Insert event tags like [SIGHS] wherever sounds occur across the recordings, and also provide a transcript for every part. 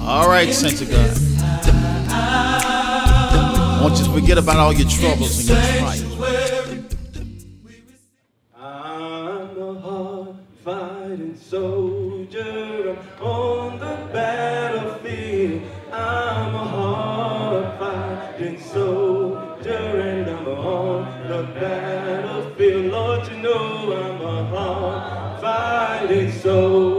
All right, saints of God. I want you to forget about all your troubles and your trials. I'm a hard fighting soldier. On the. I'm a hard fighting soldier, on the you I'm a hard fighting soldier.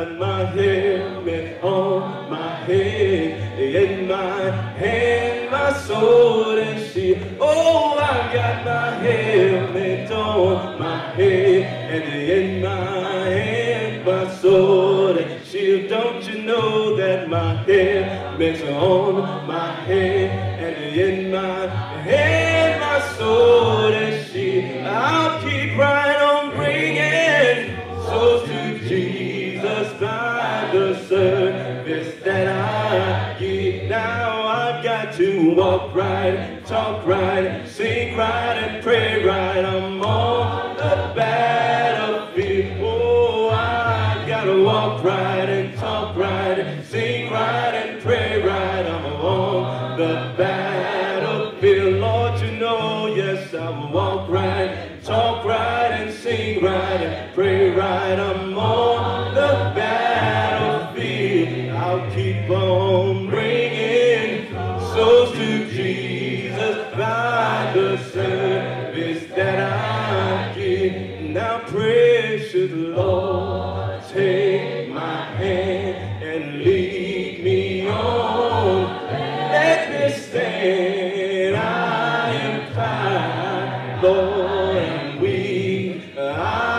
inside my helmet on my head. In my hand, my sword and shield. Oh, I got my helmet on my head. And in my hand, my sword and shield. Don't you know that my helmet's on my head? And in my hand, my sword and shield. I'll keep right the service that I give. Now I've got to walk right, talk right, sing right, and pray right. I'm on. and we. I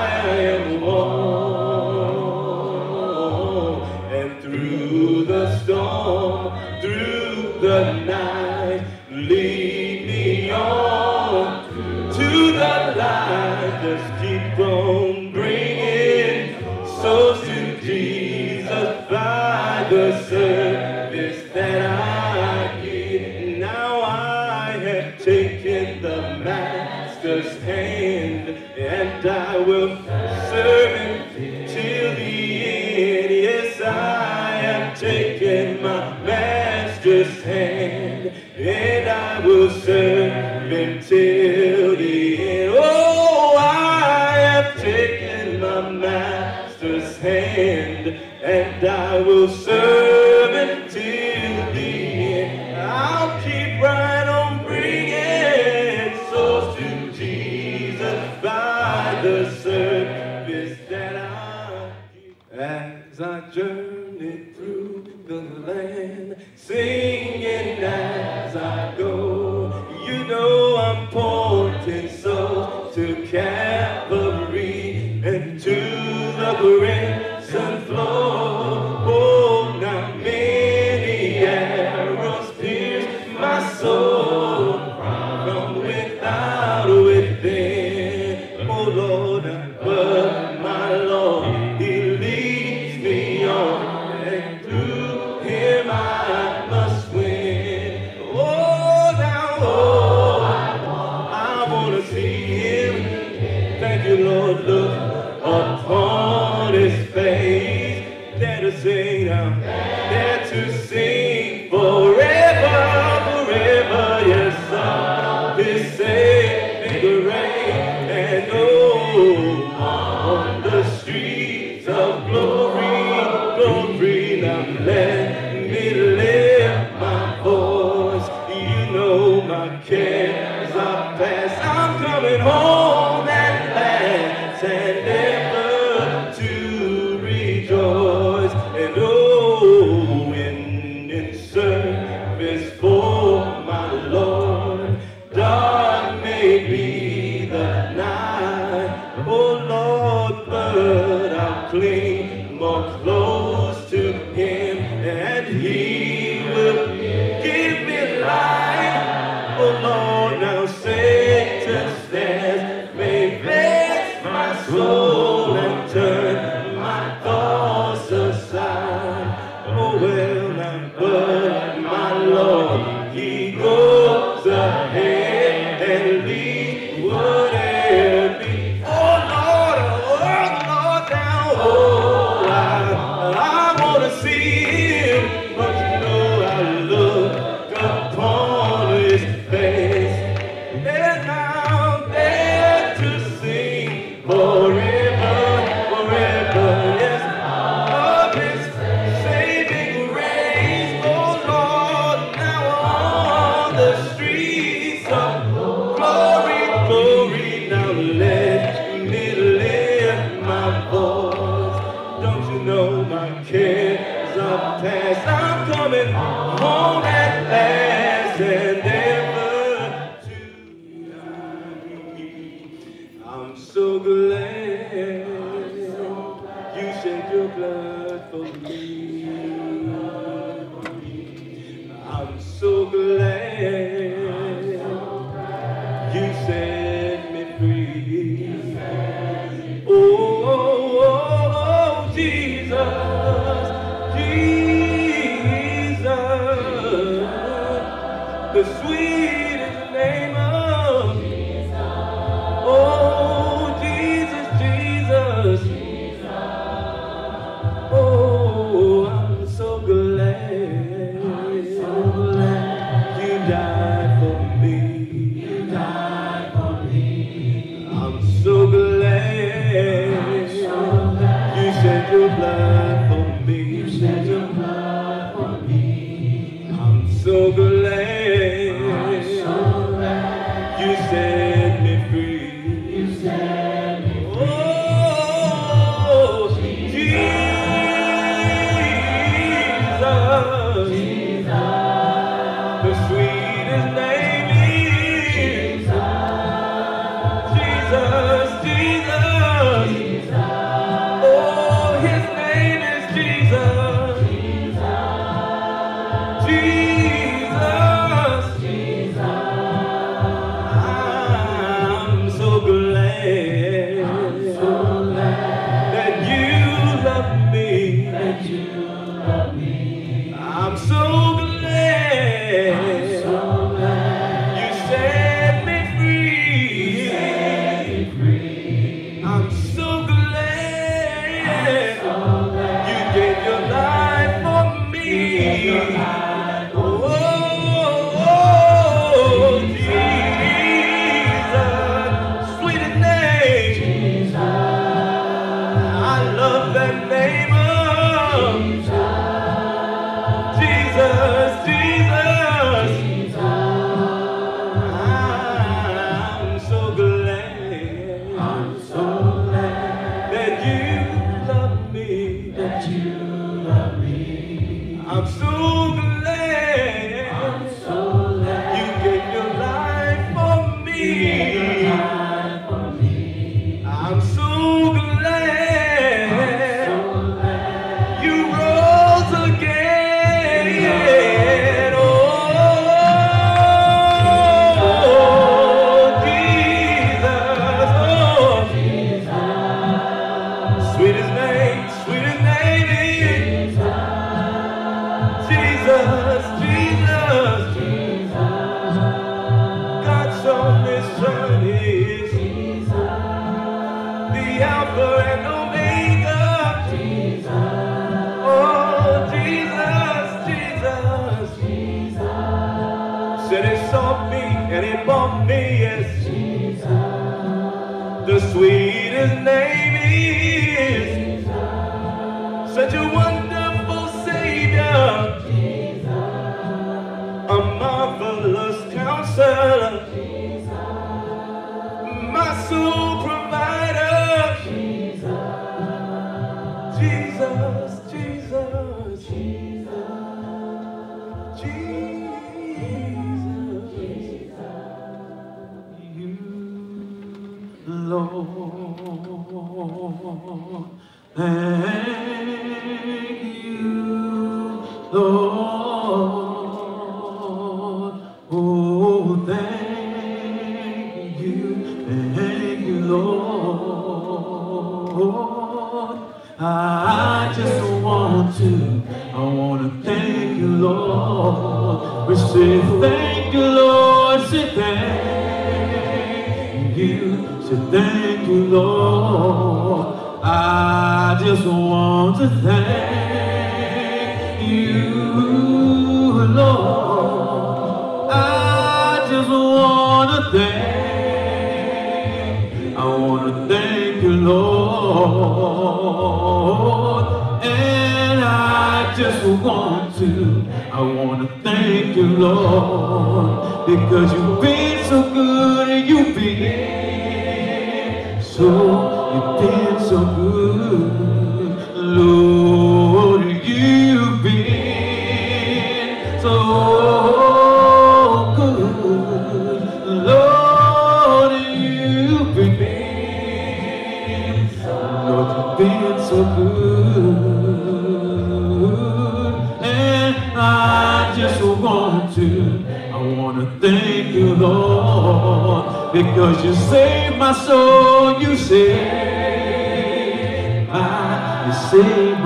because you saved my soul, you saved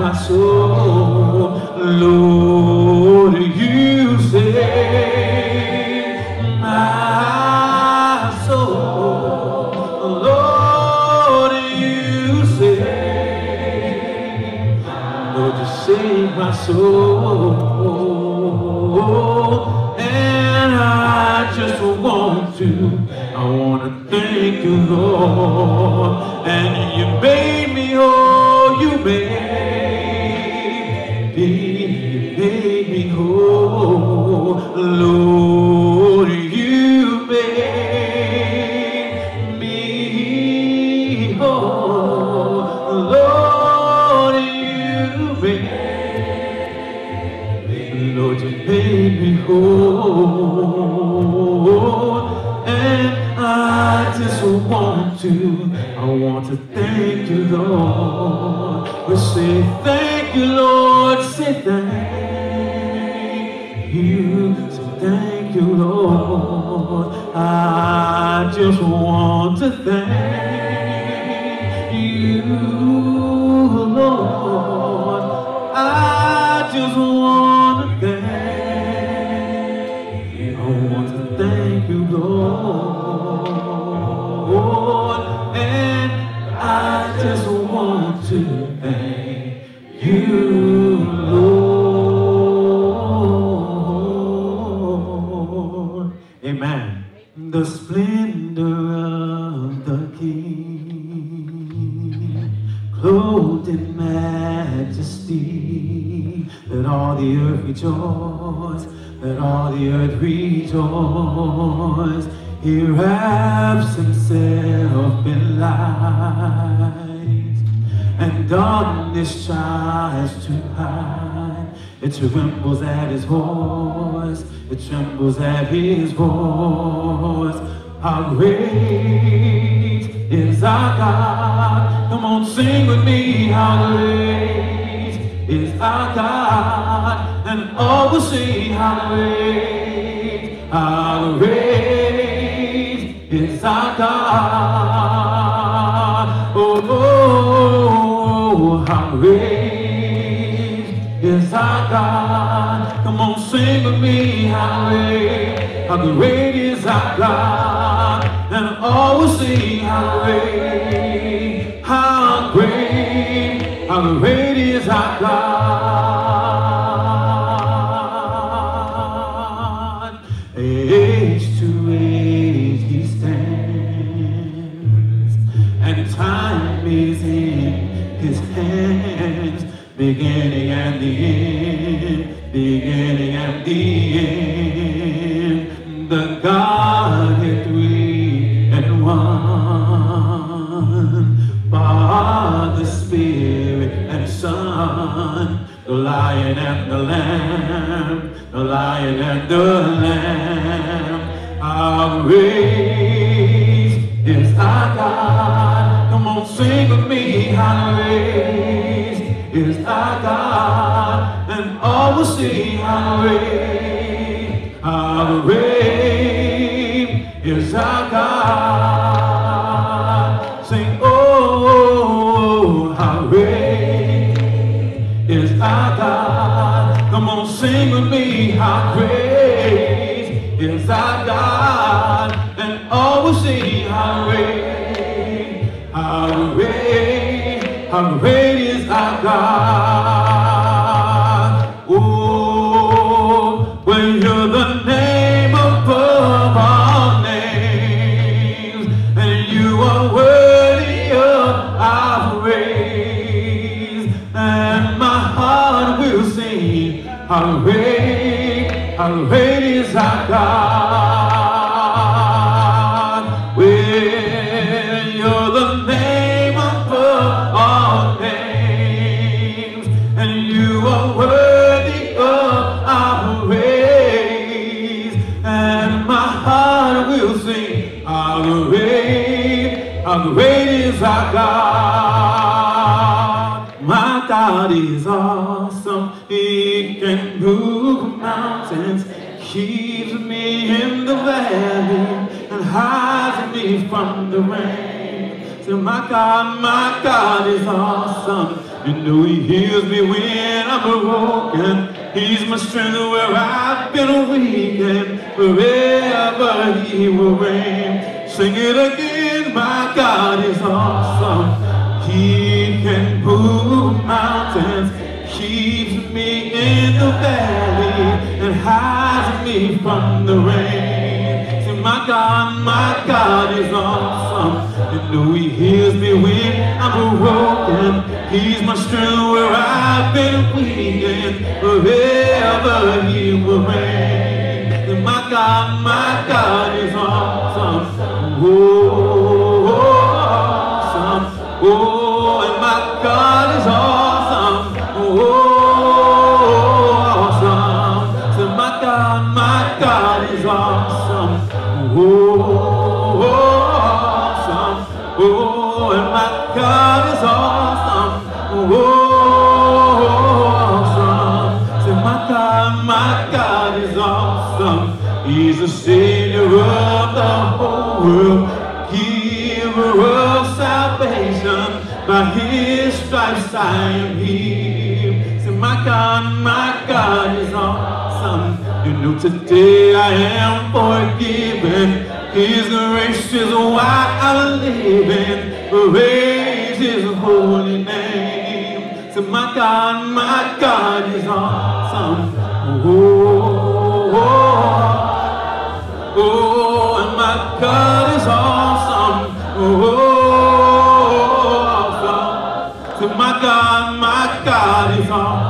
my soul, Lord, The splendor of the King, clothed in majesty. Let all the earth rejoice, let all the earth rejoice. He wraps himself in light, and darkness tries to hide. It trembles at his voice, it trembles at his voice. How great is our God? Come on, sing with me. How great is our God? And all will see how great, how great is our God. Oh, oh, oh how great God? Come on, sing with me. Great, how great is our God? And I'll see how great, how great, how great is our God. Son, the Lion and the Lamb, the Lion and the Lamb. Great is our God? Come on, sing with me. Great is our God? And all will see how great, how great great is hides me from the rain. So my God, my God is awesome. You know He heals me when I'm broken. He's my strength where I've been weak, and forever He will reign. Sing it again, my God is awesome. He can move mountains, keeps me in the valley, and hides me from the rain. My God, my God is awesome. You know He heals me when I'm broken. He's my strength where I've been weak, and forever He will reign. My God, my God is awesome. Oh, awesome. Oh, and my God is awesome. Oh, awesome. Oh, awesome. Oh, and my God is awesome. Oh, awesome. So my God, my God is awesome. He's the Savior of the whole world, giver of salvation. By His stripes I am healed. So my God, my Know today I am forgiven. His grace is why I'm living. Praise His holy name. So my God, my God is awesome. Oh, oh, oh, oh and my God is awesome. Oh, oh, oh, awesome. So my God, my God is awesome.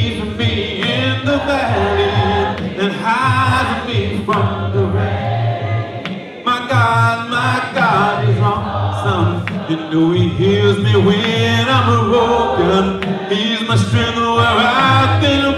Keeps me in the valley, and hides me from the rain. My God, my God is awesome. You know He heals me when I'm broken. He's my strength where I've been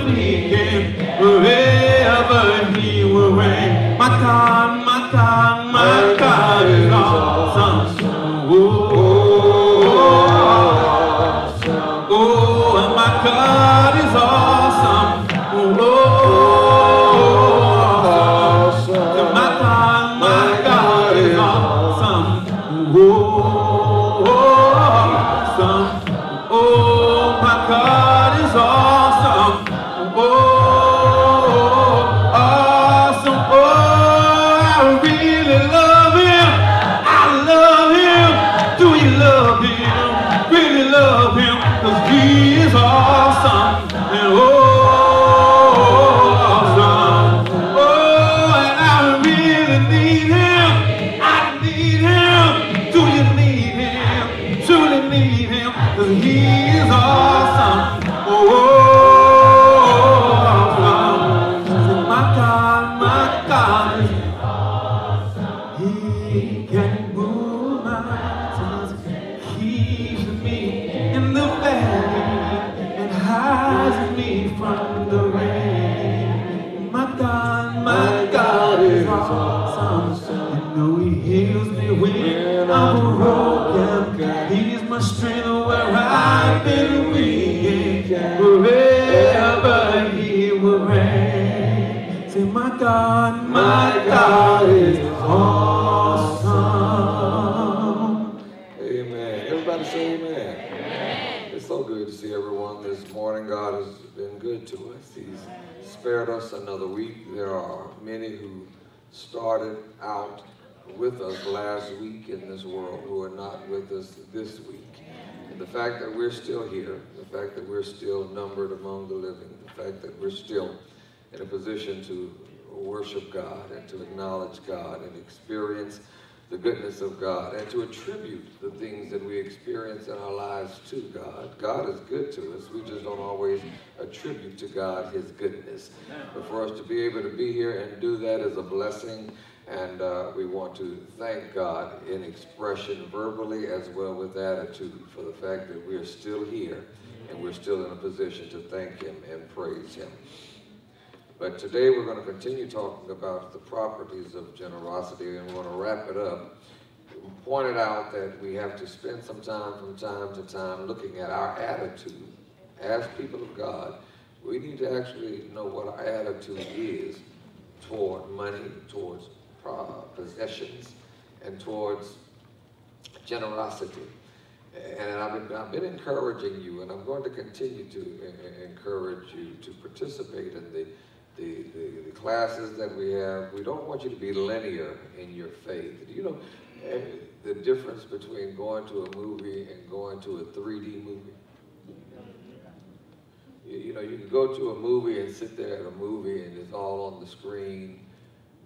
in this world who are not with us this week. And the fact that we're still here, the fact that we're still numbered among the living, the fact that we're still in a position to worship God and to acknowledge God and experience the goodness of God and to attribute the things that we experience in our lives to God. God is good to us. We just don't always attribute to God his goodness. But for us to be able to be here and do that is a blessing. And uh, we want to thank God in expression verbally as well with attitude for the fact that we are still here and we're still in a position to thank him and praise him. But today we're going to continue talking about the properties of generosity and we're going to wrap it up. We pointed out that we have to spend some time from time to time looking at our attitude as people of God. We need to actually know what our attitude is toward money, towards possessions, and towards generosity. And I've been, I've been encouraging you, and I'm going to continue to encourage you to participate in the the, the, the, classes that we have, we don't want you to be linear in your faith. Do you know the difference between going to a movie and going to a 3D movie? You know, you can go to a movie and sit there at a movie and it's all on the screen,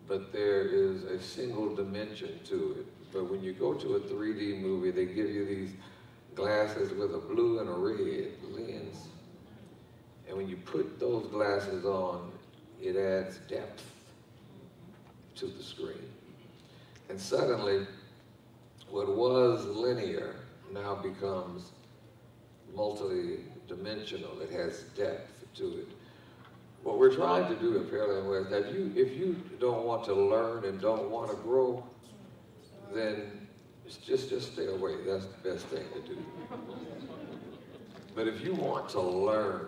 but there is a single dimension to it. But when you go to a 3D movie, they give you these glasses with a blue and a red lens. And when you put those glasses on, it adds depth to the screen. And suddenly, what was linear now becomes multi-dimensional. It has depth to it. What we're trying to do in Pearland West, that you, if you don't want to learn and don't want to grow, then it's just, just stay away. That's the best thing to do. But if you want to learn,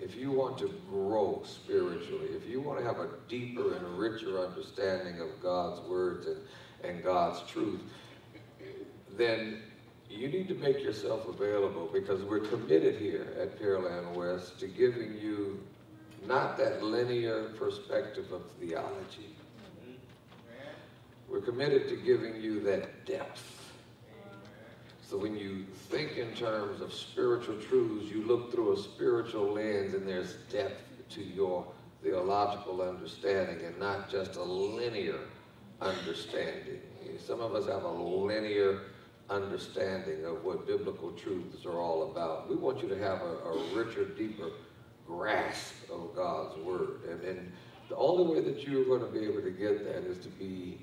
if you want to grow spiritually, if you want to have a deeper and richer understanding of God's words and, and God's truth, then you need to make yourself available because we're committed here at Pearland West to giving you not that linear perspective of theology. We're committed to giving you that depth. So when you think in terms of spiritual truths, you look through a spiritual lens and there's depth to your theological understanding and not just a linear understanding. Some of us have a linear understanding of what biblical truths are all about. We want you to have a, a richer, deeper grasp of God's word. And, and the only way that you're going to be able to get that is to be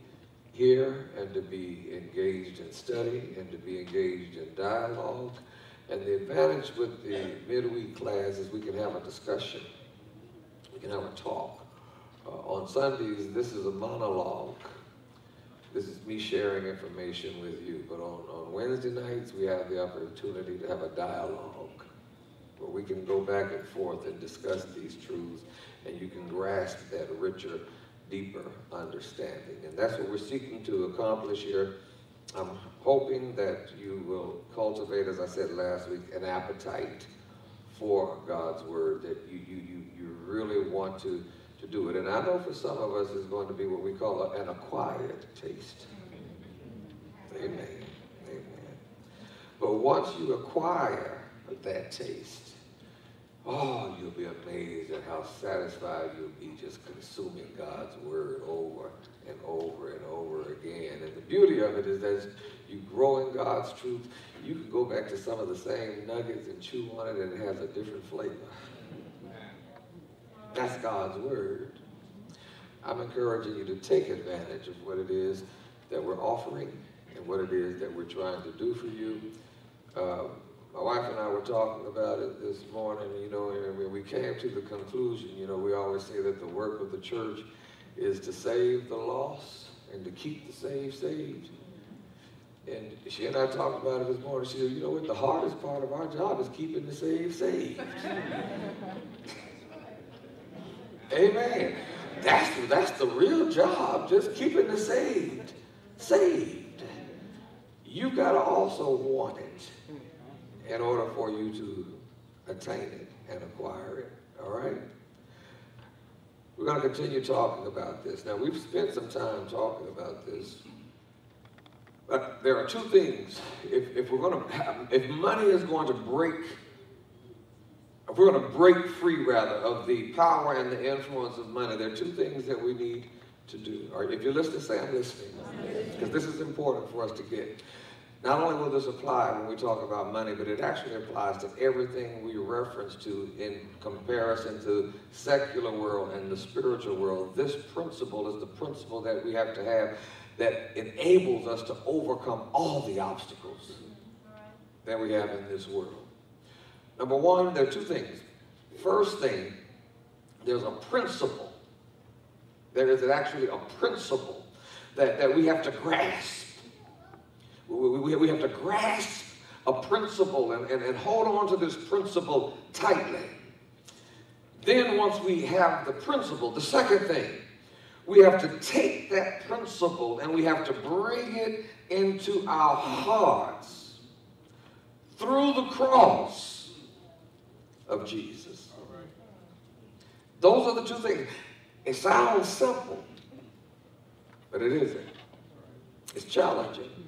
here and to be engaged in study and to be engaged in dialogue. And the advantage with the midweek class is we can have a discussion. We can have a talk. Uh, on Sundays, this is a monologue. This is me sharing information with you. But on, on Wednesday nights, we have the opportunity to have a dialogue where we can go back and forth and discuss these truths and you can grasp that richer deeper understanding. And that's what we're seeking to accomplish here. I'm hoping that you will cultivate, as I said last week, an appetite for God's word, that you, you, you, you really want to, to do it. And I know for some of us it's going to be what we call an acquired taste. Amen. Amen. But once you acquire that taste, Oh, you'll be amazed at how satisfied you'll be just consuming God's word over and over and over again. And the beauty of it is as you grow in God's truth, you can go back to some of the same nuggets and chew on it and it has a different flavor. That's God's word. I'm encouraging you to take advantage of what it is that we're offering and what it is that we're trying to do for you. Uh, my wife and I were talking about it this morning, you know, and we came to the conclusion, you know, we always say that the work of the church is to save the lost and to keep the saved saved. And she and I talked about it this morning. She said, you know what, the hardest part of our job is keeping the saved saved. [LAUGHS] Amen. That's, that's the real job, just keeping the saved saved. You've got to also want it in order for you to attain it and acquire it. All right? We're going to continue talking about this. Now, we've spent some time talking about this. But there are two things. If, if we're going to have, if money is going to break, if we're going to break free, rather, of the power and the influence of money, there are two things that we need to do. Or if you're listening, say, I'm listening. Because this is important for us to get. Not only will this apply when we talk about money, but it actually applies to everything we reference to in comparison to secular world and the spiritual world. This principle is the principle that we have to have that enables us to overcome all the obstacles that we have in this world. Number one, there are two things. First thing, there's a principle. There is actually a principle that, that we have to grasp we, we have to grasp a principle and, and, and hold on to this principle tightly. Then, once we have the principle, the second thing, we have to take that principle and we have to bring it into our hearts through the cross of Jesus. Those are the two things. It sounds simple, but it isn't. It's challenging.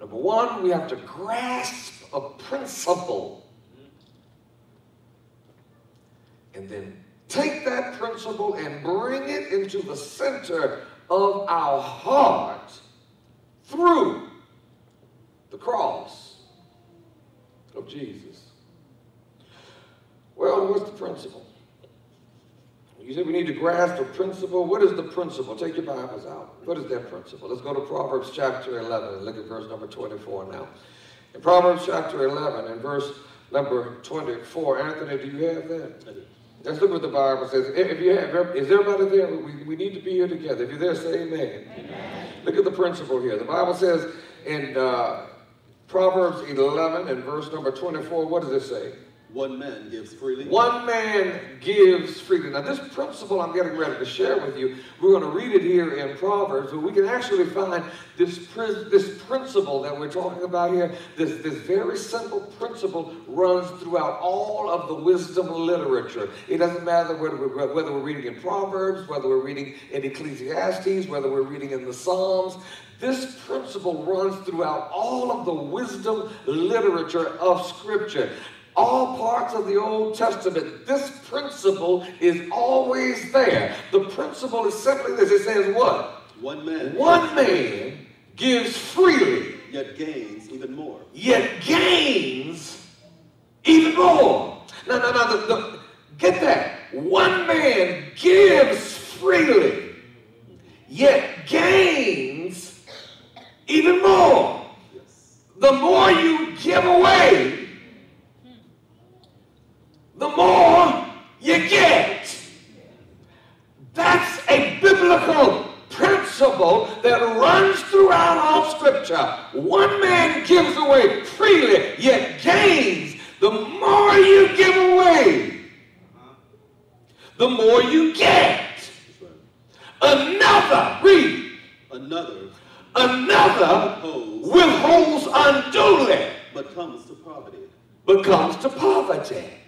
Number one, we have to grasp a principle and then take that principle and bring it into the center of our heart through the cross of Jesus. Well, what's the principle? You said we need to grasp the principle. What is the principle? Take your Bibles out. What is that principle? Let's go to Proverbs chapter 11 and look at verse number 24 now. In Proverbs chapter 11 and verse number 24, Anthony, do you have that? Let's look what the Bible says. If you have, is everybody there? We, we need to be here together. If you're there, say amen. amen. Look at the principle here. The Bible says in uh, Proverbs 11 and verse number 24, what does it say? One man gives freely. One man gives freely. Now, this principle I'm getting ready to share with you, we're going to read it here in Proverbs, but we can actually find this, this principle that we're talking about here, this, this very simple principle runs throughout all of the wisdom literature. It doesn't matter whether we're, whether we're reading in Proverbs, whether we're reading in Ecclesiastes, whether we're reading in the Psalms. This principle runs throughout all of the wisdom literature of Scripture all parts of the Old Testament, this principle is always there. The principle is simply this it says, what? One man. One man gives freely. Yet gains even more. Yet gains even more. No, no, no. The, the, get that. One man gives freely, yet gains even more. Yes. The more you give away, the more you get. That's a biblical principle that runs throughout all scripture. One man gives away freely, yet gains. The more you give away, the more you get. Another, read. Another. Another withholds unduly. But comes to poverty. But comes to poverty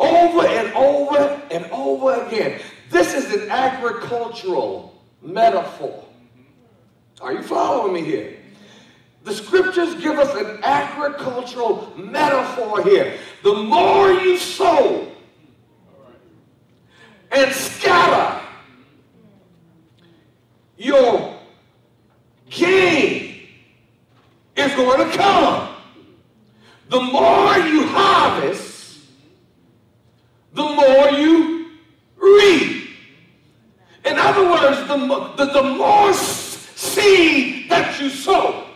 over and over and over again. This is an agricultural metaphor. Are you following me here? The scriptures give us an agricultural metaphor here. The more you sow and scatter, your gain is going to come. The more you harvest, the more you reap. In other words, the, the, the more seed that you sow,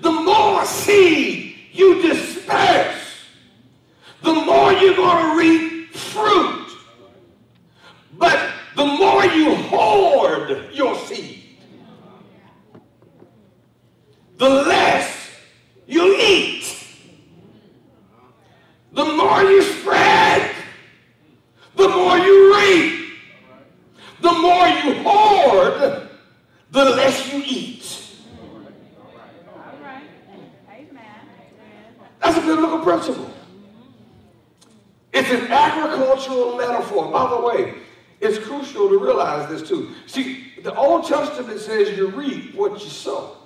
the more seed you disperse, the more you're going to reap fruit. But the more you hoard your seed, the less you eat. The more you spread, the more you reap. The more you hoard, the less you eat. That's a biblical principle. It's an agricultural metaphor. By the way, it's crucial to realize this too. See, the Old Testament says you reap what you sow.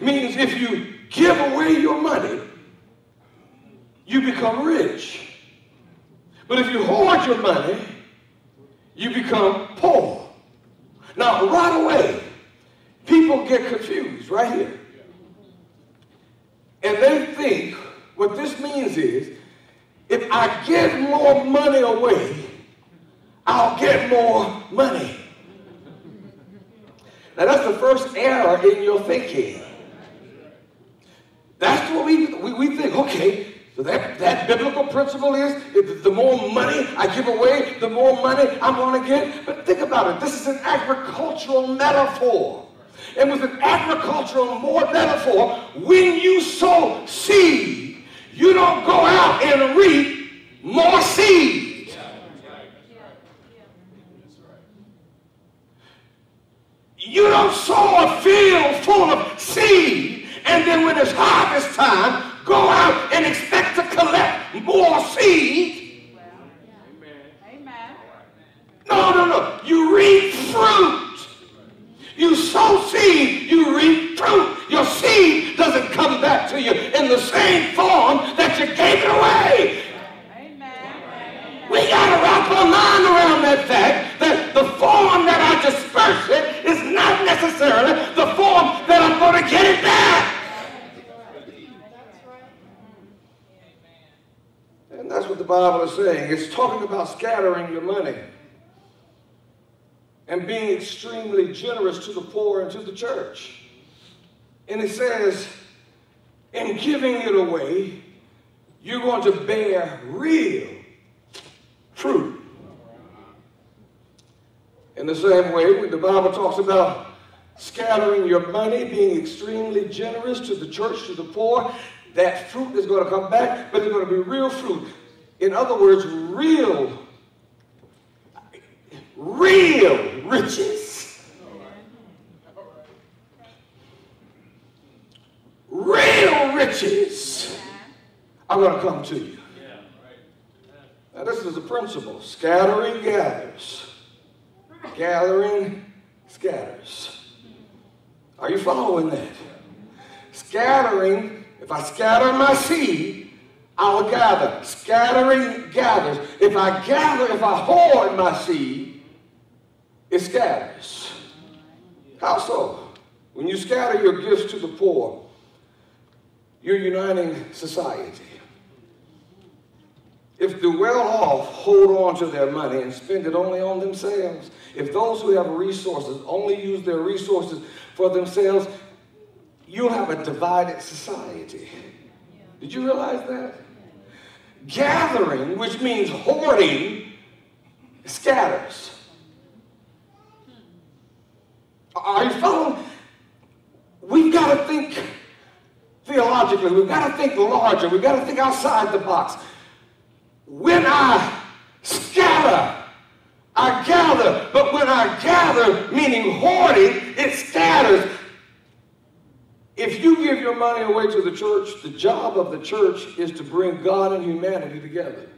Means if you give away your money, you become rich. But if you hoard your money, you become poor. Now, right away, people get confused right here. And they think what this means is if I give more money away, I'll get more money. Now that's the first error in your thinking. That's what we, we, we think, okay, so that, that biblical principle is the more money I give away, the more money I'm going to get. But think about it. This is an agricultural metaphor. And with an agricultural more metaphor, when you sow seed, you don't go out and reap more seed. You don't sow a field full of seed, and then when it's harvest time, go out and expect to collect more seed. Amen. No, no, no. You reap fruit. You sow seed, you reap fruit. Your seed doesn't come back to you in the same form that you gave it away. Amen. We got to wrap our mind around that fact that the form that I disperse it is not necessarily the form that I'm going to get it back. And that's what the Bible is saying. It's talking about scattering your money and being extremely generous to the poor and to the church. And it says, in giving it away, you're going to bear real fruit. In the same way, when the Bible talks about scattering your money, being extremely generous to the church, to the poor, that fruit is going to come back, but it's going to be real fruit. In other words, real, real riches. Real riches are going to come to you. Now, this is a principle scattering gathers, gathering scatters. Are you following that? Scattering, if I scatter my seed, I'll gather. Scattering gathers. If I gather, if I hoard my seed, it scatters. How so? When you scatter your gifts to the poor, you're uniting society. If the well-off hold on to their money and spend it only on themselves, if those who have resources only use their resources for themselves, you'll have a divided society. Did you realize that? Gathering, which means hoarding, scatters. Are you following? We've got to think theologically. We've got to think larger. We've got to think outside the box. When I scatter, I gather. But when I gather, meaning hoarding, it scatters. If you give your money away to the church, the job of the church is to bring God and humanity together.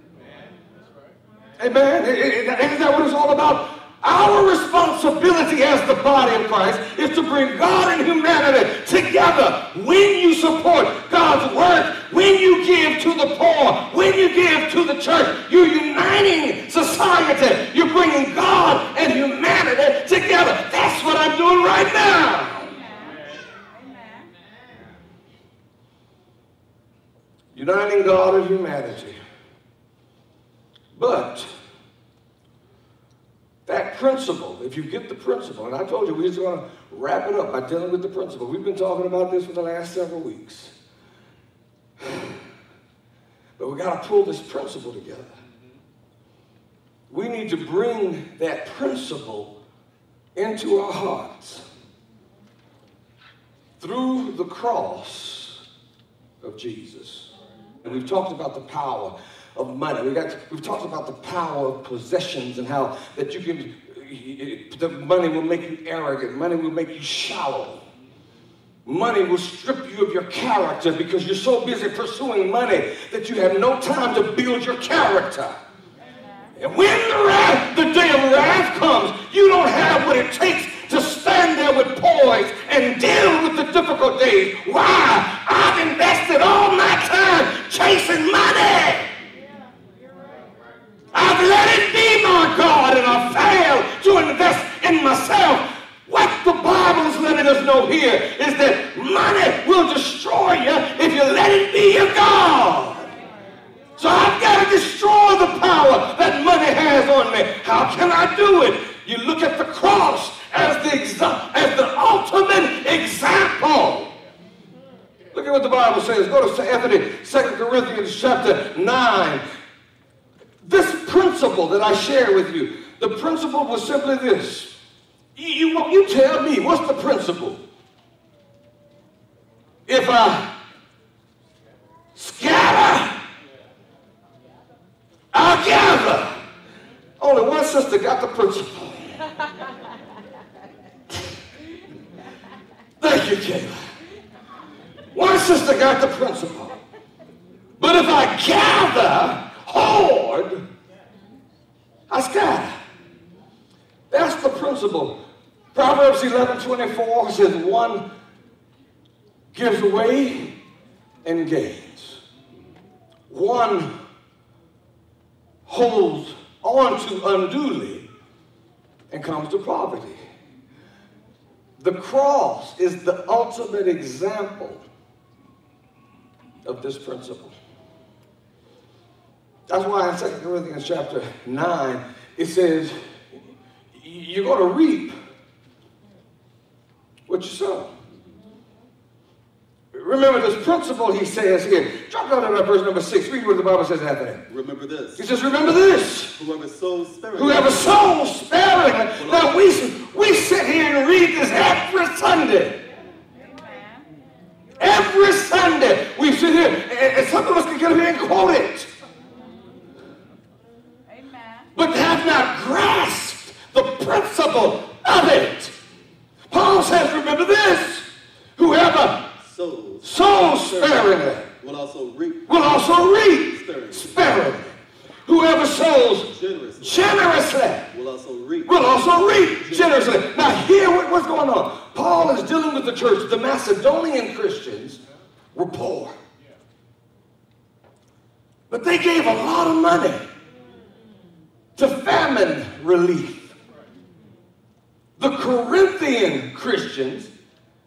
Amen. Isn't that what it's all about? Our responsibility as the body of Christ is to bring God and humanity together. When you support God's work, when you give to the poor, when you give to the church, you're uniting society. You're bringing God and humanity together. That's what I'm doing right now. Uniting God and humanity. But that principle, if you get the principle, and I told you we're just going to wrap it up by dealing with the principle. We've been talking about this for the last several weeks. [SIGHS] But we've got to pull this principle together. We need to bring that principle into our hearts through the cross of Jesus. And we've talked about the power of money. We got, we've talked about the power of possessions and how that you can, the money will make you arrogant. Money will make you shallow. Money will strip you of your character because you're so busy pursuing money that you have no time to build your character. And when the, wrath, was simply this. You, you, you tell me, what's the principle? If I scatter, I'll gather. Only one sister got the principle. Thank you, Kayla. One sister got the principle. But if I gather, hoard, I scatter. That's the principle. Proverbs 11 24 says, One gives away and gains, one holds on to unduly and comes to poverty. The cross is the ultimate example of this principle. That's why in 2 Corinthians chapter 9, it says, you're going to reap what you sow. Remember this principle he says here. Drop down to verse number six. Read what the Bible says after that. Remember this. He says, remember this. Whoever sows sparingly Whoever sows sparingly. Now we, we sit here and read this every Sunday. Every Sunday we sit here and, and some of us can get up here and quote it. Amen. but have not grasped the principle of it. Paul says, remember this, whoever sows sows sparingly will also reap will also reap Sparingly. sparingly. Whoever sows generously generously will also reap will also reap generously. Now, hear what, what's going on. Paul is dealing with the church. The Macedonian Christians were poor. But they gave a lot of money to famine relief. The Corinthian Christians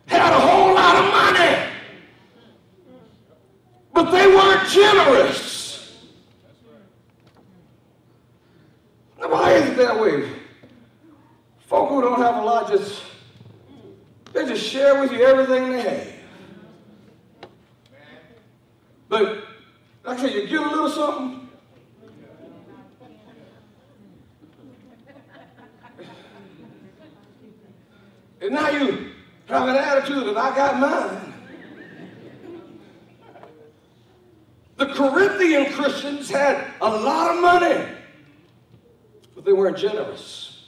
had a whole lot of money, but they weren't generous. Now, why is it that way? Folk who don't have a lot just they just share with you everything they have. But like I said, you get a little something. And now you have an attitude that I got mine. The Corinthian Christians had a lot of money but they weren't generous.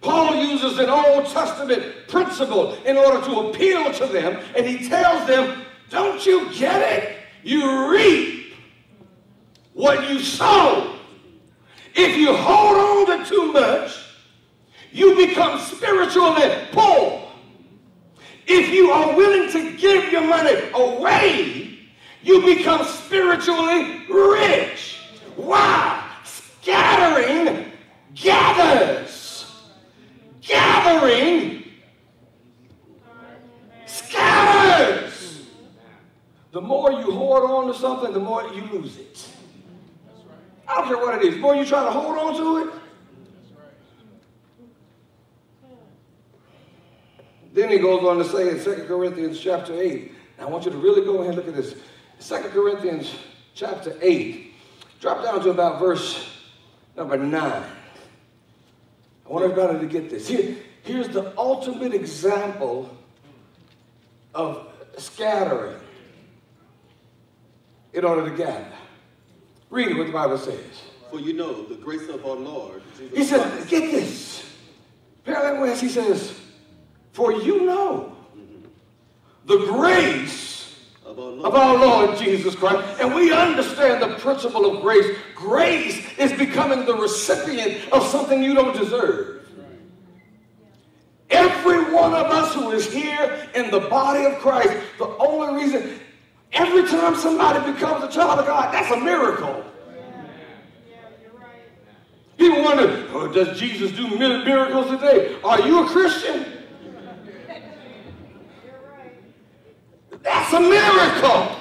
Paul uses an Old Testament principle in order to appeal to them, and he tells them, Don't you get it? You reap what you sow. If you hold on to too much, you become spiritually poor. If you are willing to give your money away, you become spiritually rich. Why? Scattering gathers. Gathering scatters. The more you hoard on to something, the more you lose it. I don't care what it is. The more you try to hold on to it, Then he goes on to say in 2 Corinthians chapter 8, now I want you to really go ahead and look at this. 2 Corinthians chapter 8, drop down to about verse number 9. I want everybody to get this. Here, here's the ultimate example of scattering in order to gather. Read what the Bible says. For you know the grace of our Lord Jesus He says, Christ, get this. Pearland West, he says, for you know the grace of our Lord. Jesus Christ. And we understand the principle of grace. Grace is becoming the recipient of something you don't deserve. Every one of us who is here in the body of Christ, the only reason, every time somebody becomes a child of God, that's a miracle. People wonder, oh, does Jesus do miracles today? Are you a Christian? That's a miracle.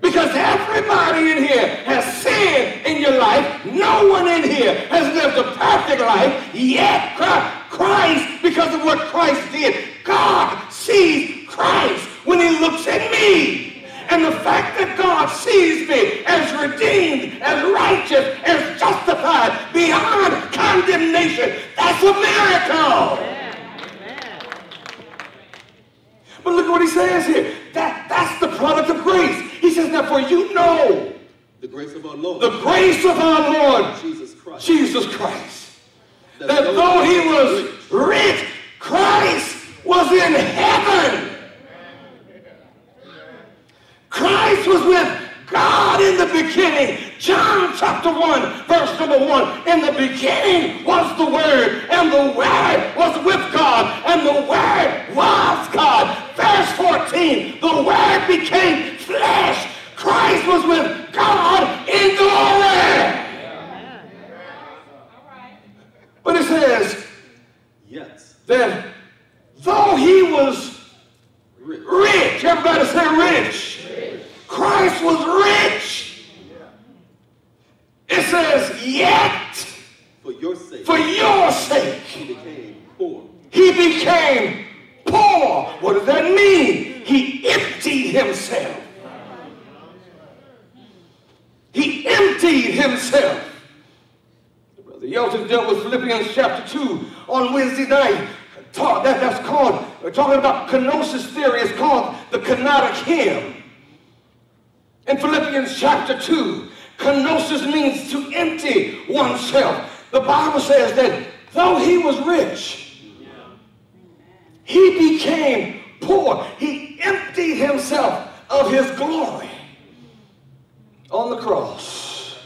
Because everybody in here has sin in your life. No one in here has lived a perfect life. Yet Christ, because of what Christ did, God sees Christ when he looks at me. And the fact that God sees me as redeemed, as righteous, as justified, beyond condemnation, that's a miracle. But look what he says here. That, that's the product of grace. He says, now for you know the grace of our Lord the grace of our Lord Jesus Christ. Jesus Christ. That though he was rich, Christ was in heaven. Christ was with God in the beginning. John chapter 1, verse number 1. In the beginning was the Word, and the Word was with God, and the Word was God. Verse 14, the Word became flesh. Christ was with God in glory. But it says Yes. that though he was Rich. rich, everybody say rich. Christ was rich. It says, yet For your sake, for your sake, he became poor. he became poor. What does that mean? He emptied himself. He emptied himself. Brother Yelton dealt with Philippians chapter 2 on Wednesday night. Talk, that, that's called, we're talking about kenosis theory. It's called the kenotic hymn. In Philippians chapter 2, kenosis means to empty oneself. The Bible says that though he was rich, he became poor. He emptied himself of his glory on the cross.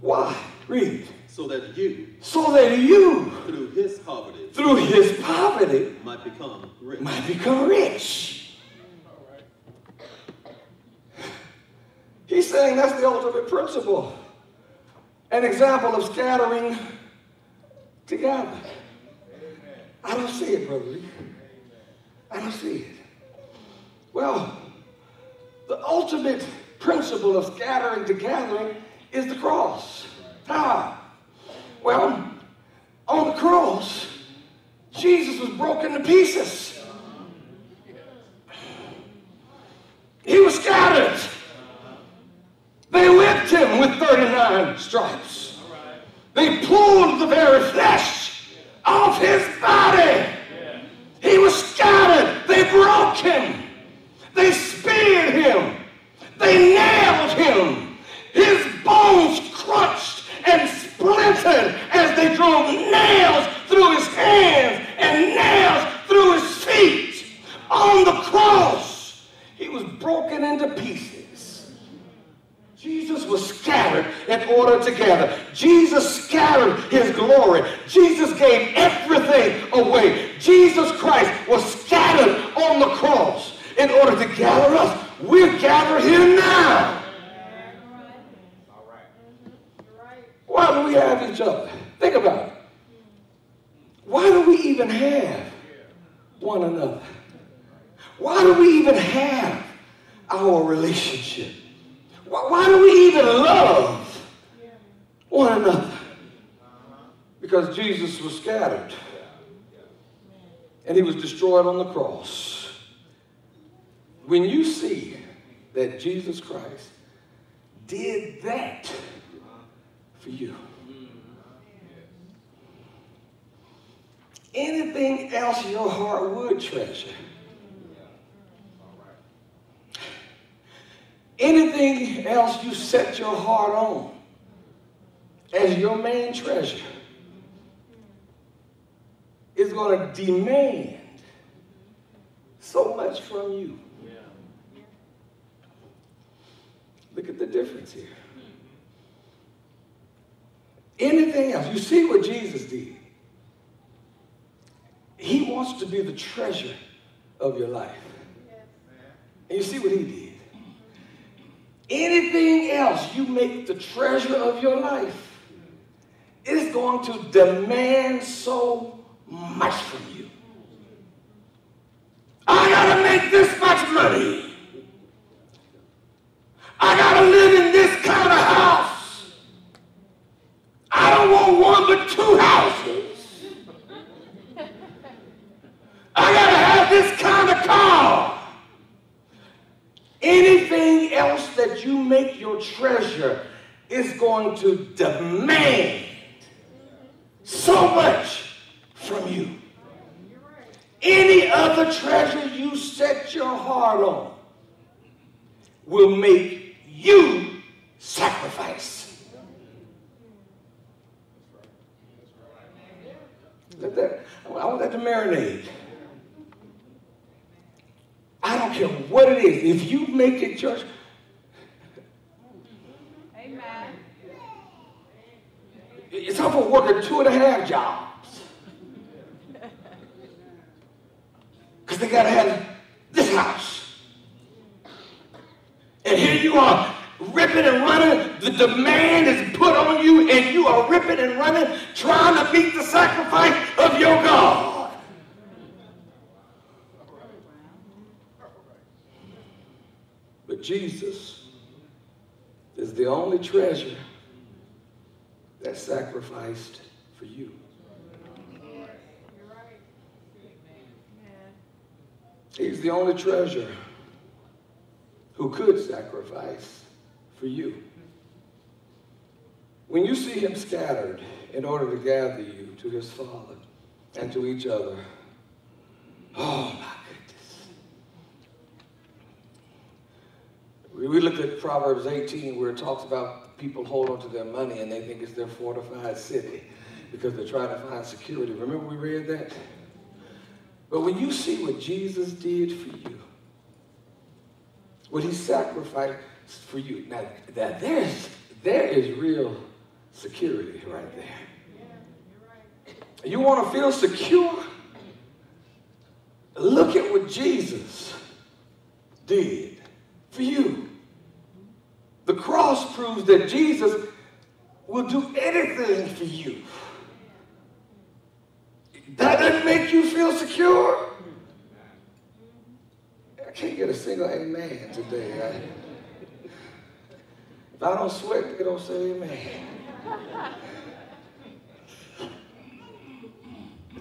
Why? Read. So that you, So that you, through his poverty, through his poverty, might become rich. might become rich. He's saying that's the ultimate principle. An example of scattering together. I don't see it, Brother Lee. I don't see it. Well, the ultimate principle of scattering to gathering is the cross. How? Well, on the cross, Jesus was broken to pieces. He was scattered. They whipped him with 39 stripes. They pulled the very flesh off his body. He was scattered. They broke him. They speared him. They nailed him. His bones crushed and splintered as they drove nails through his hands and nails through his feet. On the cross, he was broken into pieces. Jesus was scattered in order to gather. Jesus scattered his glory. Jesus gave everything away. Jesus Christ was scattered on the cross in order to gather us. We're gathered here now. Why do we have each other? Think about it. Why do we even have one another? Why do we even have our relationship? Why, why do we even love one another? Because Jesus was scattered and destroyed on the cross. When you see that Jesus Christ did that for you, anything else your heart would treasure, anything else you set your heart on as your main treasure, is going to demand so much from you. Look at the difference here. Anything else, you see what Jesus did. He wants to be the treasure of your life. And you see what he did. Anything else you make the treasure of your life is going to demand so much from you. I gotta make this much money. I gotta live in this kind of house. I don't want one but two houses. I gotta have this kind of car. Anything else that you make your treasure is going to demand so much from you. Any other treasure you set your heart on will make you sacrifice. Let that, I want that to marinate. I don't care what it is. If you make it church, Amen. it's up for working two and a half jobs. Because they got to have this house. And here you are, ripping and running. The demand is put on you, and you are ripping and running, trying to meet the sacrifice of your God. But Jesus is the only treasure that sacrificed for you. He's the only treasure who could sacrifice for you. When you see him scattered in order to gather you to his Father and to each other, oh my goodness. We looked at Proverbs 18 where it talks about people hold on to their money and they think it's their fortified city because they're trying to find security. Remember we read that? But when you see what Jesus did for you, what he sacrificed for you, now, now there's, there is real security right there. You want to feel secure? Look at what Jesus did for you. The cross proves that Jesus will do anything for you. That doesn't make you feel secure. I can't get a single amen today. I- if I don't sweat, they don't say amen.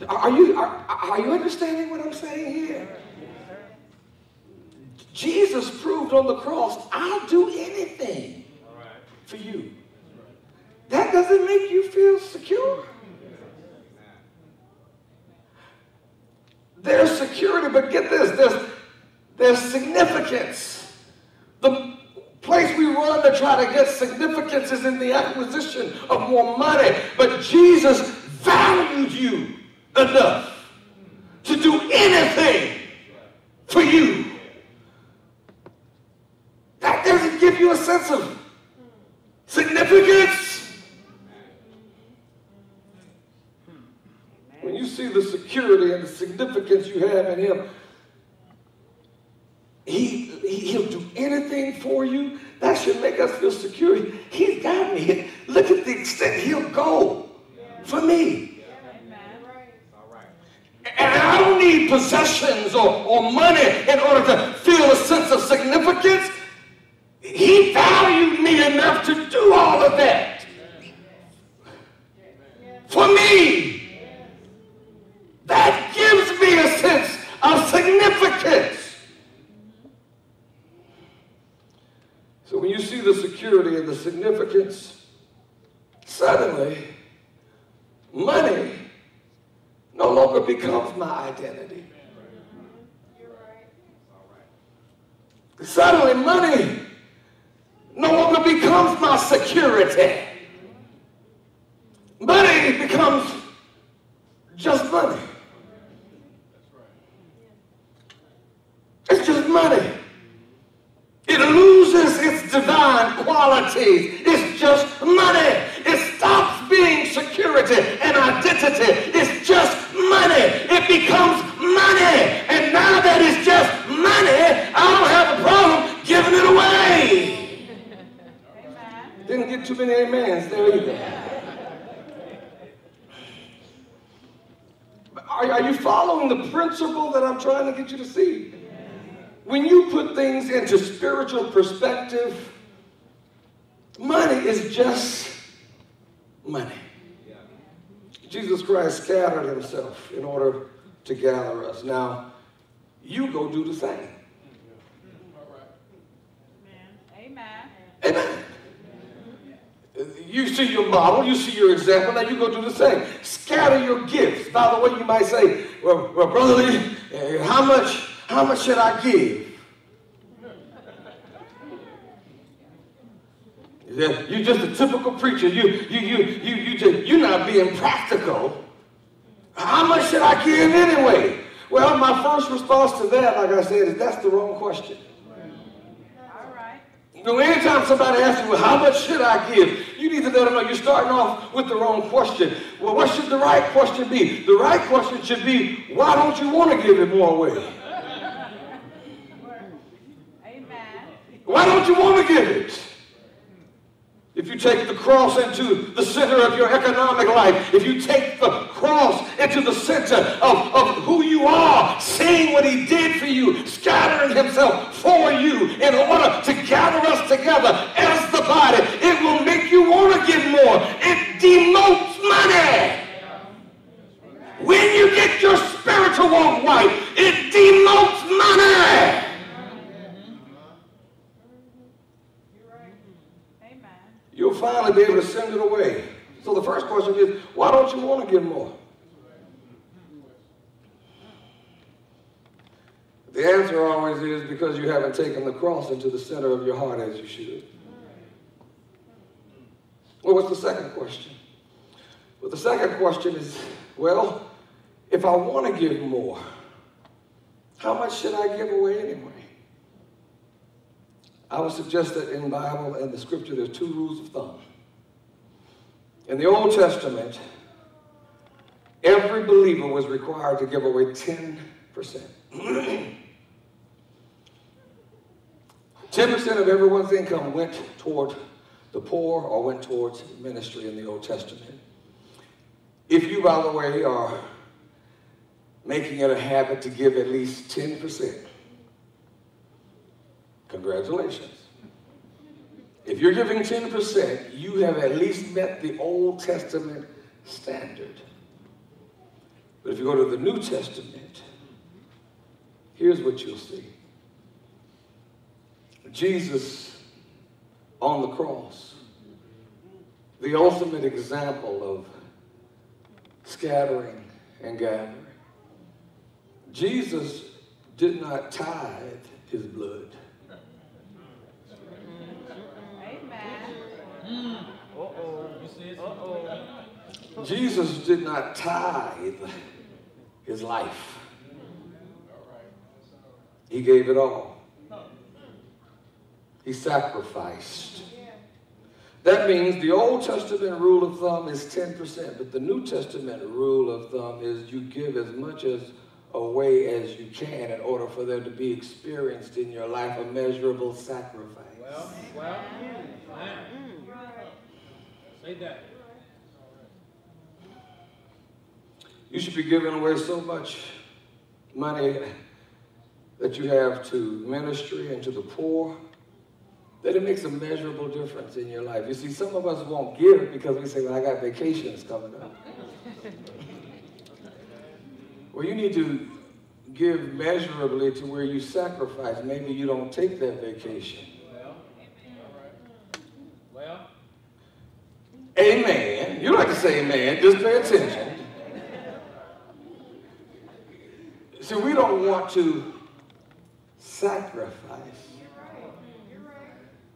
Are you, are, are you understanding what I'm saying here? Jesus proved on the cross, I'll do anything for you. That doesn't make you feel secure. There's security, but get this, there's, there's significance. The place we run to try to get significance is in the acquisition of more money. But Jesus valued you enough to do anything for you. That doesn't give you a sense of significance. See the security and the significance you have in him, he, he, he'll do anything for you. That should make us feel secure. He's got me. Look at the extent he'll go for me. And I don't need possessions or, or money in order to feel a sense of significance. He valued me enough to do all of that for me. That gives me a security and the significance, suddenly money no longer becomes my identity. Suddenly money no longer becomes my security. Money becomes just money. It's just money. It loses its divine qualities. It's just money. It stops being security and identity. It's just money. It becomes money. And now that it's just money, I don't have a problem giving it away. Amen. Didn't get too many amens there either. Are, are you following the principle that I'm trying to get you to see? When you put things into spiritual perspective, money is just money. Jesus Christ scattered himself in order to gather us. Now, you go do the same. Amen. Amen. You see your model, you see your example, now you go do the same. Scatter your gifts. By the way, you might say, well, well Brother eh, how much, how much should I give? You're just a typical preacher. You, you, you, you, you just, you're not being practical. How much should I give anyway? Well, my first response to that, like I said, is that's the wrong question. All right. You know, anytime somebody asks you, well, how much should I give? You need to let them know you're starting off with the wrong question. Well, what should the right question be? The right question should be, why don't you want to give it more away? Amen. Why don't you want to give it? If you take the cross into the center of your economic life, if you take the cross into the center of, of who you are, seeing what he did for you, scattering himself for you in order to gather us together as the body, it will make you want to give more. It demotes money. When you get your spiritual walk right, it demotes money. You'll finally be able to send it away. So the first question is, why don't you want to give more? The answer always is because you haven't taken the cross into the center of your heart as you should. Well, what's the second question? Well, the second question is, well, if I want to give more, how much should I give away anyway? I would suggest that in Bible and the scripture, there's two rules of thumb. In the Old Testament, every believer was required to give away 10%. 10% [CLEARS THROAT] of everyone's income went toward the poor or went towards ministry in the Old Testament. If you, by the way, are making it a habit to give at least 10%, congratulations. If you're giving 10%, you have at least met the Old Testament standard. But if you go to the New Testament, here's what you'll see. Jesus on the cross, the ultimate example of scattering and gathering. Jesus did not tithe his blood. Amen. Jesus did not tithe his life. He gave it all. He sacrificed. That means the Old Testament rule of thumb is 10%, but the New Testament rule of thumb is you give as much as away as you can in order for there to be experienced in your life a measurable sacrifice. Well, well, man. Say that. You should be giving away so much money that you have to ministry and to the poor that it makes a measurable difference in your life. You see, some of us won't give because we say, well, I got vacations coming up. well, you need to give measurably to where you sacrifice. Maybe you don't take that vacation. Say amen. Just pay attention. See, we don't want to sacrifice.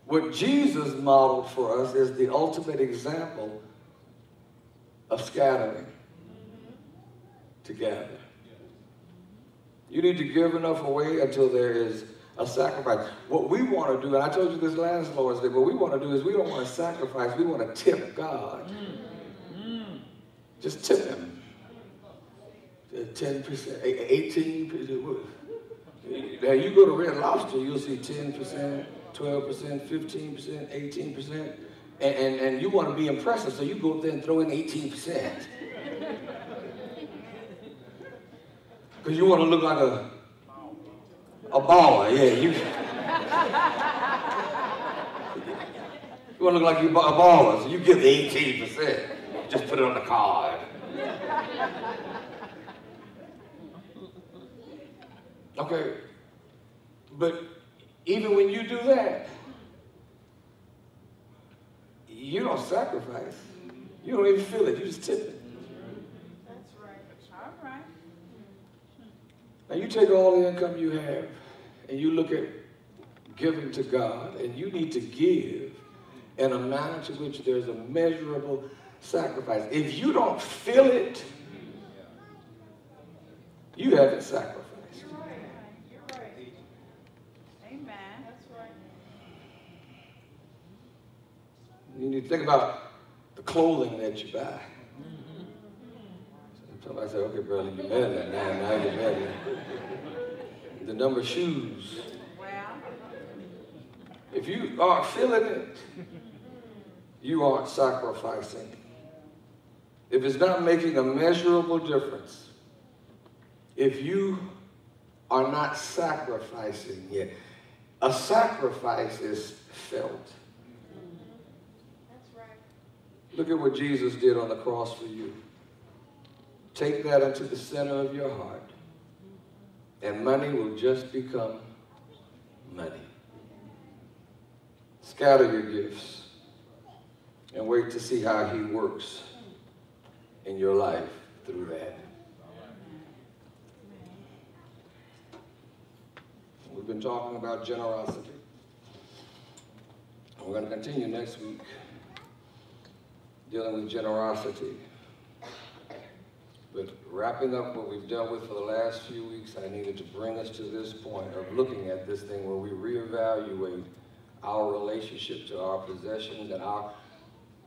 What Jesus modeled for us is the ultimate example of scattering together. You need to give enough away until there is a sacrifice. What we want to do, and I told you this last Lord's Day, what we want to do is we don't want to sacrifice, we want to tip God. Just tip him. 10%, 18%. Eh, now you go to Red Lobster, you'll see 10%, 12%, 15%, 18%. And, and, and you want to be impressive, so you go up there and throw in 18%. Because you want to look like a, a baller, yeah. You, you want to look like you a baller, so you give the 18%. Just put it on the card. Okay, but even when you do that, you don't sacrifice. You don't even feel it. You just tip it. That's right. All right. Now you take all the income you have and you look at giving to God, and you need to give in a manner to which there's a measurable sacrifice. If you don't feel it, you haven't sacrificed. You're right. Amen. That's right. You need to think about the clothing that you buy. Somebody say, okay, brother, you mad at now, now you're mad at The number of shoes. If you aren't feeling it, you aren't sacrificing. If it's not making a measurable difference, if you are not sacrificing yet, a sacrifice is felt. that's right. Look at what Jesus did on the cross for you. Take that into the center of your heart, and money will just become money. Scatter your gifts and wait to see how he works in your life through that. We've been talking about generosity. We're going to continue next week dealing with generosity. But wrapping up what we've dealt with for the last few weeks, I needed to bring us to this point of looking at this thing where we reevaluate our relationship to our possessions and our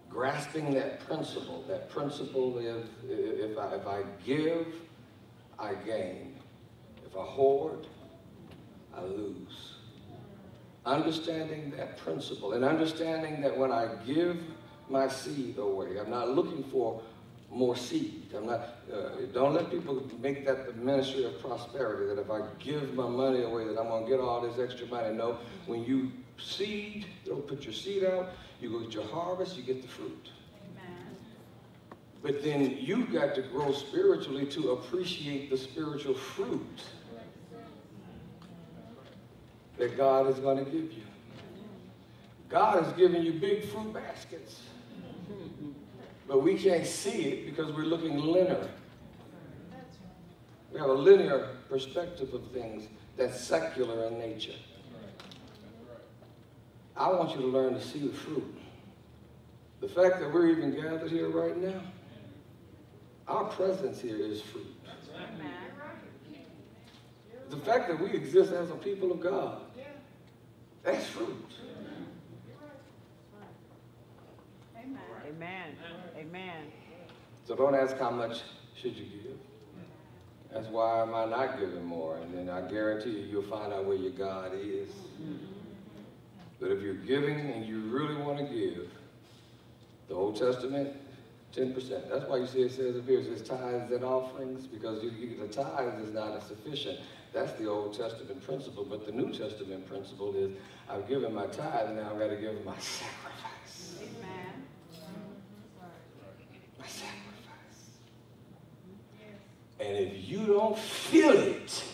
grasping that principle. That principle is if I, if I give, I gain. If I hoard, I lose. Understanding that principle and understanding that when I give my seed away, I'm not looking for more seed. I'm not, uh, don't let people make that the ministry of prosperity, that if I give my money away, that I'm going to get all this extra money. No, when you seed, don't put your seed out, you go get your harvest, you get the fruit. Amen. But then you've got to grow spiritually to appreciate the spiritual fruit that God is going to give you. God has given you big fruit baskets. But we can't see it because we're looking linear. We have a linear perspective of things that's secular in nature. I want you to learn to see the fruit. The fact that we're even gathered here right now, our presence here is fruit. The fact that we exist as a people of God, that's fruit. Amen. Amen. Amen. So don't ask how much should you give. That's why am I not giving more? And then I guarantee you, you'll find out where your God is. Mm-hmm. But if you're giving and you really want to give, the Old Testament, 10%. That's why you see it says up here, it says tithes and offerings, because you, you, the tithe is not sufficient. That's the Old Testament principle. But the New Testament principle is, I've given my tithe, and now I've got to give my [LAUGHS] sacrifice. Amen. My sacrifice. And if you don't feel it,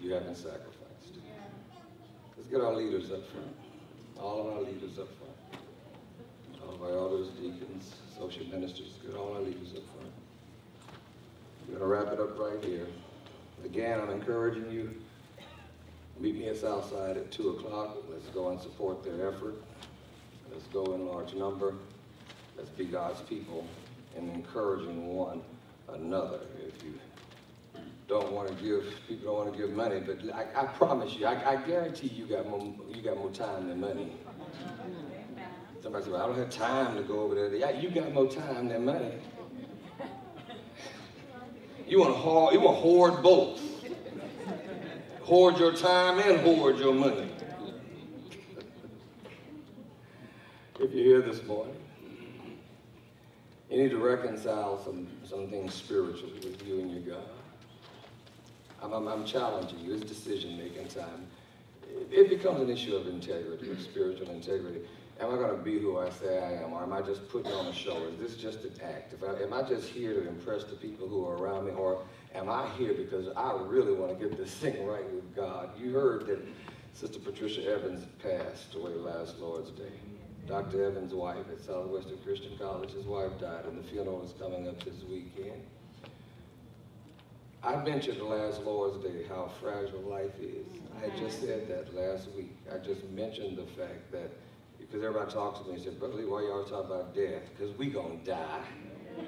you haven't sacrificed. Let's get our leaders up front. All of our leaders up front. All of our elders, deacons, social ministers, get all our leaders up front. We're gonna wrap it up right here. Again, I'm encouraging you, meet me at Southside at two o'clock. Let's go and support their effort. Let's go in large number. Let's be God's people and encouraging one another. If you don't want to give, people don't want to give money, but I, I promise you, I, I guarantee you got more, you got more time than money. Somebody said, well, I don't have time to go over there. Yeah, you got more time than money. You want to hoard, you want to hoard both. Hoard your time and hoard your money. if you're here this morning, you need to reconcile some, some things spiritually with you and your God. I'm, I'm, I'm challenging you. It's decision-making time. It, it becomes an issue of integrity, of spiritual integrity. Am I going to be who I say I am, or am I just putting on a show? Is this just an act? I, am I just here to impress the people who are around me, or am I here because I really want to get this thing right with God? You heard that Sister Patricia Evans passed away last Lord's Day. Dr. Evans' wife at Southwestern Christian College, his wife died, and the funeral is coming up this weekend. I mentioned last Lord's Day how fragile life is. I had just said that last week. I just mentioned the fact that, because everybody talks to me and said, Brother Lee, why you always talk about death? Because we gonna die. [LAUGHS]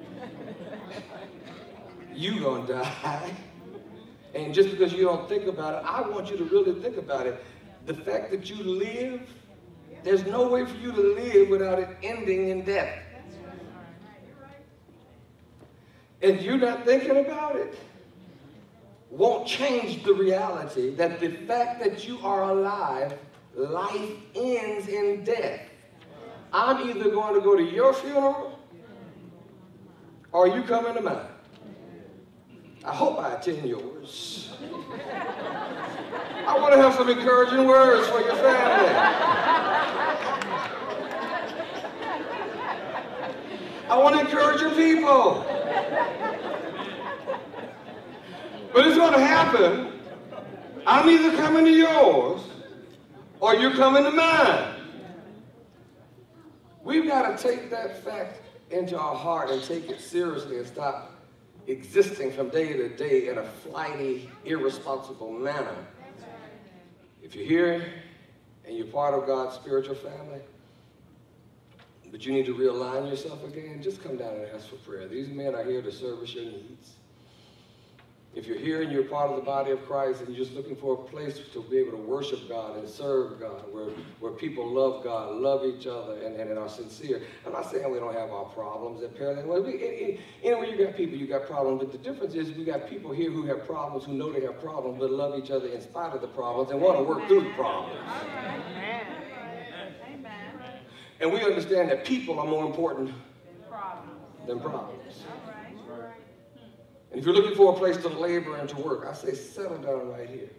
you gonna die. And just because you don't think about it, I want you to really think about it. The fact that you live, there's no way for you to live without it ending in death. And you're not thinking about it won't change the reality that the fact that you are alive, life ends in death. I'm either going to go to your funeral or you coming to mine. I hope I attend yours. I want to have some encouraging words for your family. I want to encourage your people. But it's going to happen. I'm either coming to yours or you're coming to mine. We've got to take that fact into our heart and take it seriously and stop existing from day to day in a flighty, irresponsible manner. If you're here and you're part of God's spiritual family, but you need to realign yourself again, just come down and ask for prayer. These men are here to service your needs. If you're here and you're part of the body of Christ and you're just looking for a place to be able to worship God and serve God, where, where people love God, love each other, and, and are sincere. I'm not saying we don't have our problems at Pearland. Well, we, anyway, you got people, you got problems, but the difference is we got people here who have problems, who know they have problems, but love each other in spite of the problems and want to work through the problems. And we understand that people are more important than problems. And if you're looking for a place to labor and to work, I say settle down right here.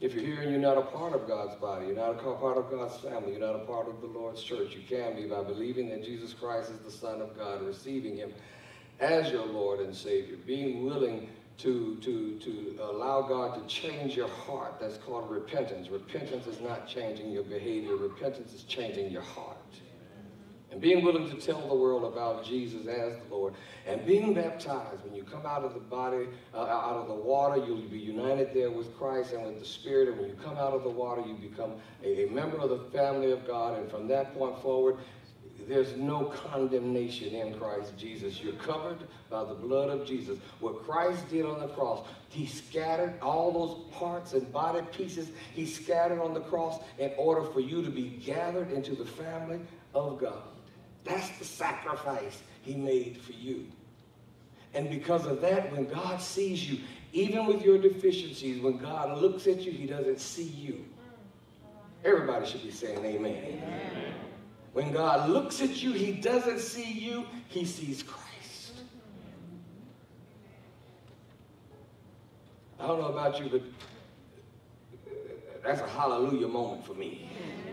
If you're here and you're not a part of God's body, you're not a part of God's family, you're not a part of the Lord's church, you can be by believing that Jesus Christ is the Son of God, receiving him as your Lord and Savior, being willing to, to, to allow God to change your heart. That's called repentance. Repentance is not changing your behavior. Repentance is changing your heart and being willing to tell the world about Jesus as the Lord, and being baptized. When you come out of the body, uh, out of the water, you'll be united there with Christ and with the Spirit. And when you come out of the water, you become a, a member of the family of God. And from that point forward, there's no condemnation in Christ Jesus. You're covered by the blood of Jesus. What Christ did on the cross, he scattered all those parts and body pieces, he scattered on the cross in order for you to be gathered into the family of God. That's the sacrifice he made for you. And because of that, when God sees you, even with your deficiencies, when God looks at you, he doesn't see you. Everybody should be saying amen. amen. When God looks at you, he doesn't see you, he sees Christ. I don't know about you, but that's a hallelujah moment for me. If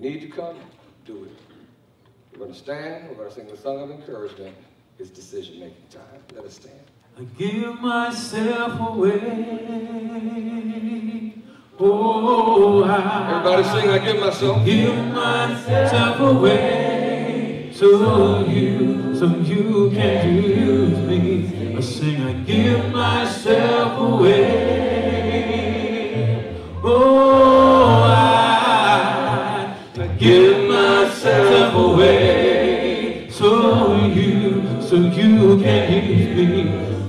you need to come, do it. We're going to stand. We're going to sing the song of encouragement. It's decision-making time. Let us stand. I give myself away. Oh, I Everybody sing, I give myself. give myself away so you, so you can use me. I sing, I give myself away. You can use me.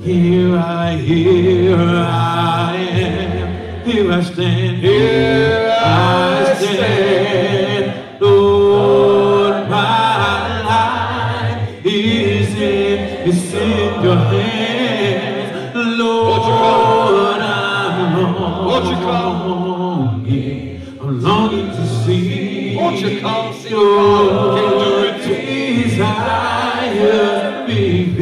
Here I, here I am, here I stand, here I stand. Lord, my life is in, is in your hands. Lord, I'm Won't you come? longing, I'm longing to see Won't you come see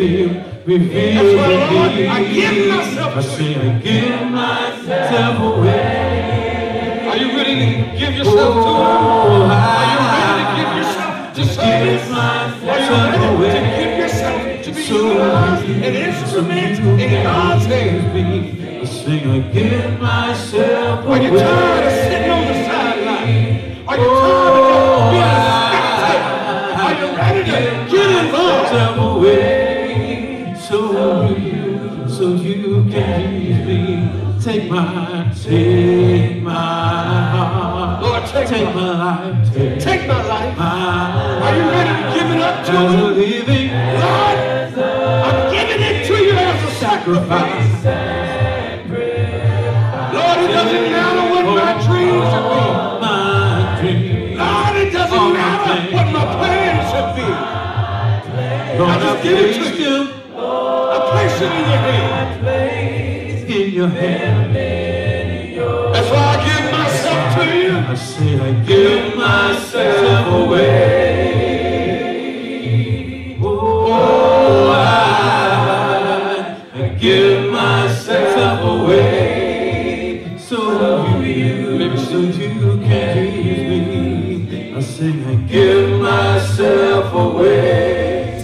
That's why, Lord. I give myself I say I give myself away. Are you ready to give yourself to Him? Oh, Are you ready to give yourself to give service? Are you ready to give yourself to be you- an instrument in God's hands? I sing, I give myself away. Are you tired of sitting on the sideline? Are you tired of being a spectator? Are you ready to oh, get involved? Take my, take my heart. Lord, take take my- my life. Take Take my life. my Are you ready to give it up to Him? living Lord, I'm giving it to you as a sacrifice. Lord, it doesn't matter what my dreams should be. my. Lord, it doesn't matter what my plans should be. Lord, I just give it to you. you I place it in your hand. in your hand. Say I give myself away. Oh, I, I give myself away. So you, so you can me. I sing, I give myself away.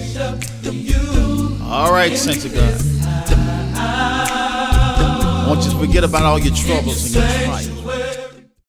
All right, of God. I want you forget about all your troubles and your.